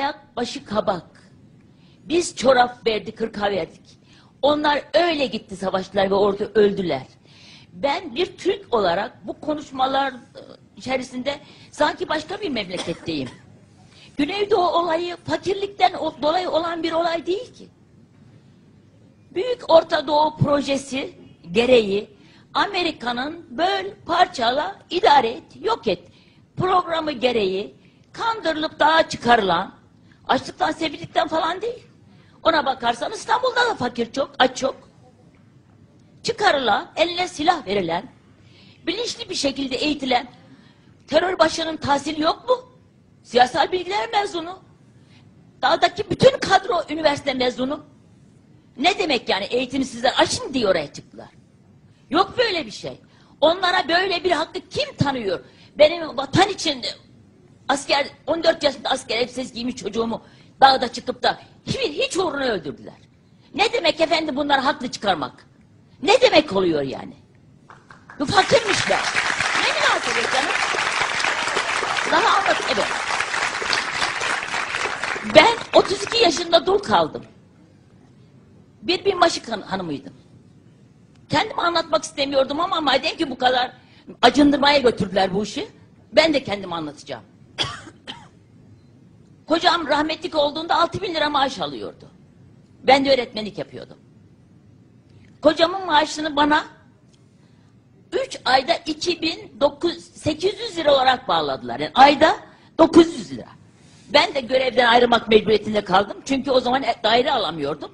ayak başı kabak. Biz çorap verdik, hırka verdik. Onlar öyle gitti savaştılar ve orada öldüler. Ben bir Türk olarak bu konuşmalar e, içerisinde sanki başka bir memleketteyim. Güneydoğu olayı fakirlikten dolayı olan bir olay değil ki. Büyük Orta Doğu projesi gereği Amerika'nın böl, parçala, idare et, yok et programı gereği kandırılıp dağa çıkarılan açlıktan, sefillikten falan değil. Ona bakarsan İstanbul'da da fakir çok, aç çok. Çıkarılan, eline silah verilen, bilinçli bir şekilde eğitilen terör başının tahsili yok mu? Siyasal bilgiler mezunu. Dağdaki bütün kadro üniversite mezunu. Ne demek yani eğitimi sizler açın diye oraya çıktılar. Yok böyle bir şey. Onlara böyle bir hakkı kim tanıyor? Benim vatan için asker 14 yaşında asker elbisesi giymiş çocuğumu dağda çıkıp da hiç, hiç uğruna öldürdüler. Ne demek efendim bunları haklı çıkarmak? Ne demek oluyor yani? Bu fakirmiş be. Ne münasebet canım? Daha anlat evet. Ben 32 yaşında dul kaldım. Bir binbaşı han- hanımıydım. Kendimi anlatmak istemiyordum ama madem ki bu kadar acındırmaya götürdüler bu işi, ben de kendimi anlatacağım. Kocam rahmetlik olduğunda 6 bin lira maaş alıyordu. Ben de öğretmenlik yapıyordum. Kocamın maaşını bana 3 ayda 2800 lira olarak bağladılar. Yani ayda 900 lira. Ben de görevden ayrılmak mecburiyetinde kaldım. Çünkü o zaman daire alamıyordum.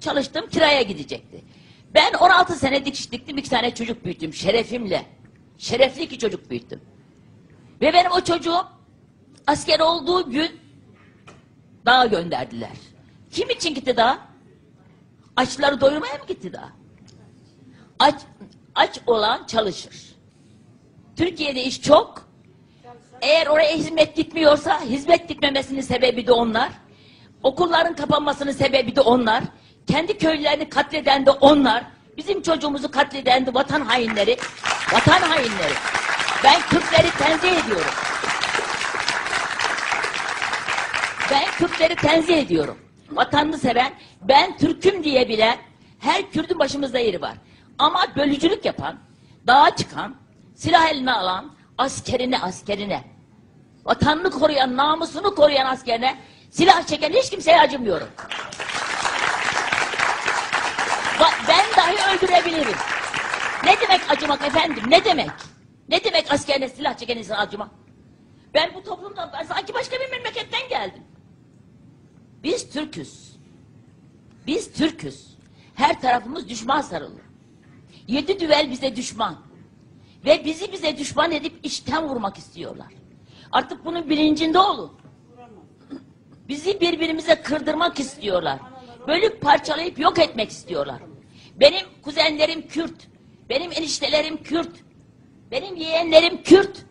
Çalıştım kiraya gidecekti. Ben 16 sene dikiş diktim. iki tane çocuk büyüttüm şerefimle. Şerefli iki çocuk büyüttüm. Ve benim o çocuğum asker olduğu gün dağa gönderdiler. Kim için gitti dağa? Açları doyurmaya mı gitti dağa? Aç, aç olan çalışır. Türkiye'de iş çok. Eğer oraya hizmet gitmiyorsa hizmet gitmemesinin sebebi de onlar. Okulların kapanmasının sebebi de onlar. Kendi köylerini katleden de onlar. Bizim çocuğumuzu katleden de vatan hainleri. Vatan hainleri. Ben Kürtleri tenzih ediyorum. Ben Kürtleri tenzih ediyorum. Vatanını seven, ben Türk'üm diyebilen her Kürt'ün başımızda yeri var. Ama bölücülük yapan, dağa çıkan, silah eline alan, askerine askerine, vatanını koruyan, namusunu koruyan askerine silah çeken hiç kimseye acımıyorum. Ben dahi öldürebilirim. Ne demek acımak efendim? Ne demek? Ne demek askerine silah çeken insan acımak? Ben bu toplumdan ben sanki başka bir memleketten geldim. Biz Türküz. Biz Türküz. Her tarafımız düşman sarılı. Yedi düvel bize düşman. Ve bizi bize düşman edip içten vurmak istiyorlar. Artık bunun bilincinde olun. Bizi birbirimize kırdırmak istiyorlar. Bölüp parçalayıp yok etmek istiyorlar. Benim kuzenlerim Kürt. Benim eniştelerim Kürt. Benim yeğenlerim Kürt.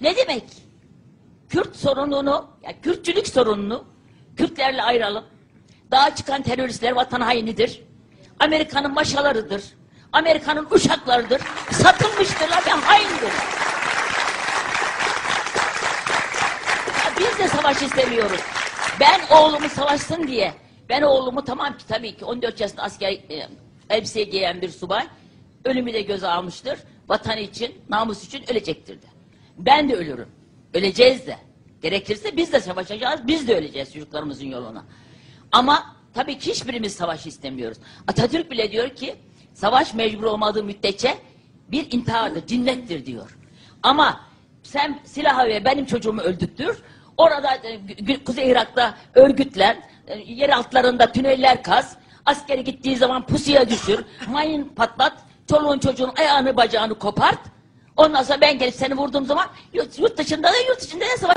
Ne demek? Kürt sorununu, ya Kürtçülük sorununu Kürtlerle ayıralım. Dağa çıkan teröristler vatan hainidir. Amerika'nın maşalarıdır. Amerika'nın uşaklarıdır. Satılmıştırlar ve haindir. Ya biz de savaş istemiyoruz. Ben oğlumu savaşsın diye. Ben oğlumu tamam ki tabii ki 14 yaşında asker e, elbise giyen bir subay ölümü de göze almıştır. Vatanı için, namus için ölecektir de. Ben de ölürüm. Öleceğiz de. Gerekirse biz de savaşacağız, biz de öleceğiz çocuklarımızın yoluna. Ama tabii ki hiçbirimiz savaş istemiyoruz. Atatürk bile diyor ki, savaş mecbur olmadığı müddetçe bir intihardır, cinnettir diyor. Ama sen silahı ve benim çocuğumu öldürttür, orada e, Kuzey Irak'ta örgütler, e, yer altlarında tüneller kaz, askeri gittiği zaman pusuya düşür, mayın patlat, çoluğun çocuğun ayağını bacağını kopart, ondan sonra ben gelip seni vurduğum zaman yurt, yurt dışında da yurt içinde de savaş